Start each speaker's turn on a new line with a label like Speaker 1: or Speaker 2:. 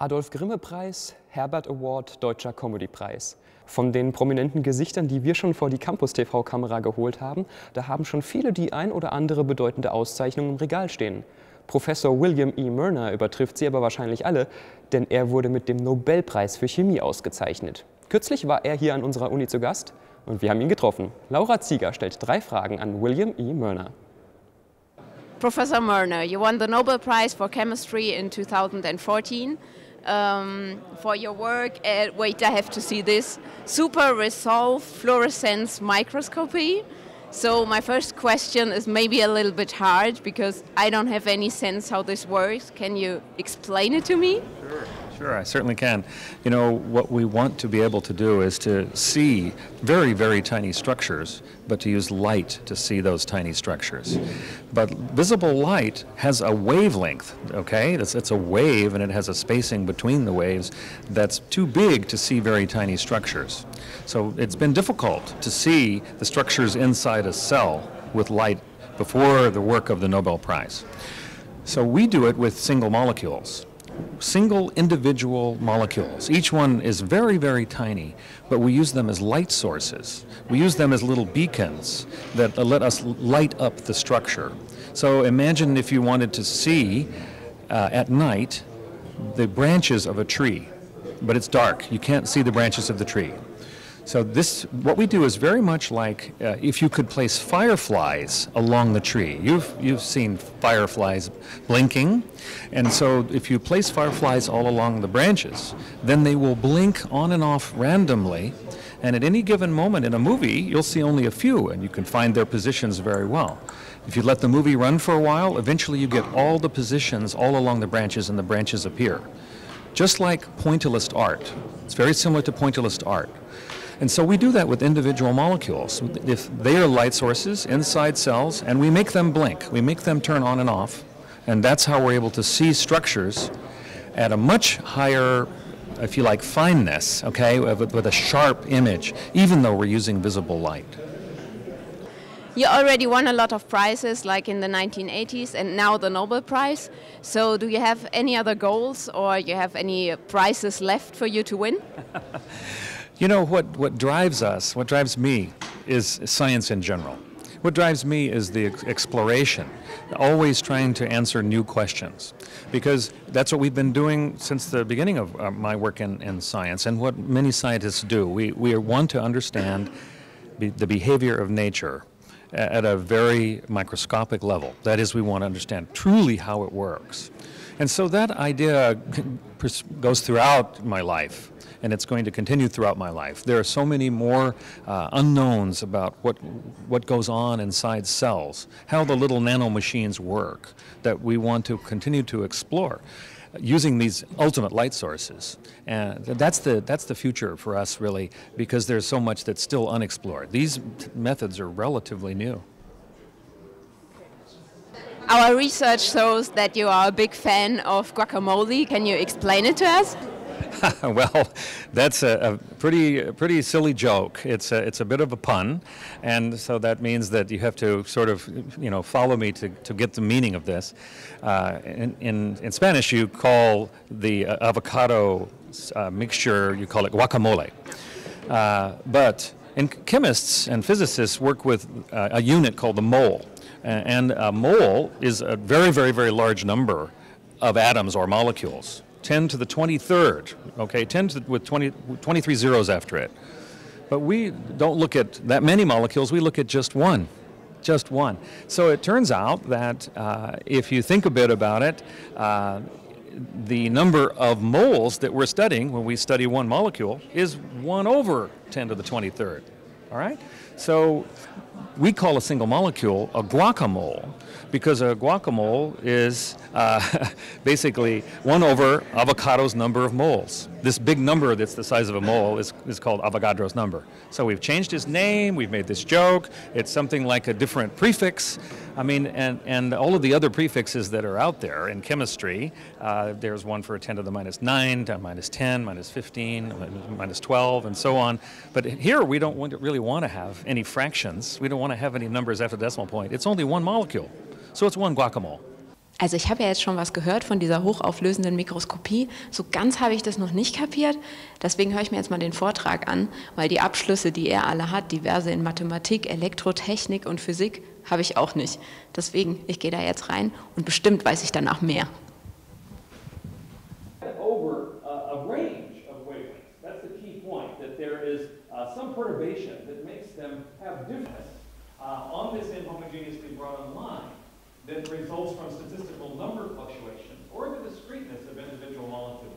Speaker 1: Adolf Grimme Preis, Herbert Award, Deutscher Comedy-Preis. Von den prominenten Gesichtern, die wir schon vor die Campus TV-Kamera geholt haben, da haben schon viele die ein oder andere bedeutende Auszeichnung im Regal stehen. Professor William E. Myrna übertrifft sie aber wahrscheinlich alle, denn er wurde mit dem Nobelpreis für Chemie ausgezeichnet. Kürzlich war er hier an unserer Uni zu Gast und wir haben ihn getroffen. Laura Zieger stellt drei Fragen an William E. Myrna.
Speaker 2: Professor Myrna, you won the Nobel Prize for Chemistry in 2014 um, for your work wait, I have to see this, super resolve fluorescence microscopy. So my first question is maybe a little bit hard because I don't have any sense how this works. Can you explain it to me?
Speaker 3: Sure. Sure, I certainly can. You know, what we want to be able to do is to see very, very tiny structures, but to use light to see those tiny structures. But visible light has a wavelength, okay? It's, it's a wave and it has a spacing between the waves that's too big to see very tiny structures. So it's been difficult to see the structures inside a cell with light before the work of the Nobel Prize. So we do it with single molecules single individual molecules. Each one is very, very tiny, but we use them as light sources. We use them as little beacons that let us light up the structure. So imagine if you wanted to see uh, at night the branches of a tree, but it's dark. You can't see the branches of the tree. So this, what we do is very much like uh, if you could place fireflies along the tree. You've, you've seen fireflies blinking, and so if you place fireflies all along the branches, then they will blink on and off randomly, and at any given moment in a movie, you'll see only a few, and you can find their positions very well. If you let the movie run for a while, eventually you get all the positions all along the branches, and the branches appear. Just like pointillist art. It's very similar to pointillist art. And so we do that with individual molecules. If they are light sources inside cells, and we make them blink, we make them turn on and off, and that's how we're able to see structures at a much higher, if you like, fineness, okay, with, with a sharp image, even though we're using visible light.
Speaker 2: You already won a lot of prizes, like in the 1980s, and now the Nobel Prize. So, do you have any other goals, or you have any prizes left for you to win?
Speaker 3: You know, what, what drives us, what drives me, is science in general. What drives me is the ex exploration, always trying to answer new questions. Because that's what we've been doing since the beginning of uh, my work in, in science and what many scientists do. We, we want to understand the behavior of nature at a very microscopic level. That is, we want to understand truly how it works. And so that idea goes throughout my life and it's going to continue throughout my life. There are so many more uh, unknowns about what, what goes on inside cells, how the little nanomachines work, that we want to continue to explore using these ultimate light sources. And that's the, that's the future for us, really, because there's so much that's still unexplored. These methods are relatively new.
Speaker 2: Our research shows that you are a big fan of guacamole. Can you explain it to us?
Speaker 3: well, that's a, a, pretty pretty silly joke. It's a, it's a bit of a pun, and so that means that you have to sort of you know follow me to, to get the meaning of this. Uh, in, in, in Spanish, you call the uh, avocado uh, mixture you call it guacamole, uh, but and chemists and physicists work with uh, a unit called the mole, and a mole is a very very very large number of atoms or molecules. 10 to the 23rd, okay, 10 to, with 20, 23 zeros after it. But we don't look at that many molecules, we look at just one, just one. So it turns out that uh, if you think a bit about it, uh, the number of moles that we're studying when we study one molecule is 1 over 10 to the 23rd. All right? So we call a single molecule a guacamole because a guacamole is uh, basically 1 over avocado's number of moles. This big number that's the size of a mole is, is called Avogadro's number. So we've changed his name, we've made this joke, it's something like a different prefix. I mean, and, and all of the other prefixes that are out there in chemistry, uh, there's one for 10 to the minus 9, to minus 10, minus 15, minus 12, and so on. But here we don't really want to have any fractions. We don't want to have any numbers after the decimal point. It's only one molecule. So it's one guacamole.
Speaker 4: Also ich habe ja jetzt schon was gehört von dieser hochauflösenden Mikroskopie. So ganz habe ich das noch nicht kapiert. Deswegen höre ich mir jetzt mal den Vortrag an, weil die Abschlüsse, die er alle hat, diverse in Mathematik, Elektrotechnik und Physik, habe ich auch nicht. Deswegen, ich gehe da jetzt rein und bestimmt weiß ich danach mehr.
Speaker 3: over uh, a range of wavelengths. That's the key point, that there is uh, some perturbation that makes them have difference uh, on this inhomogeneously brought line that results from statistical number fluctuations or the discreteness of individual molecules.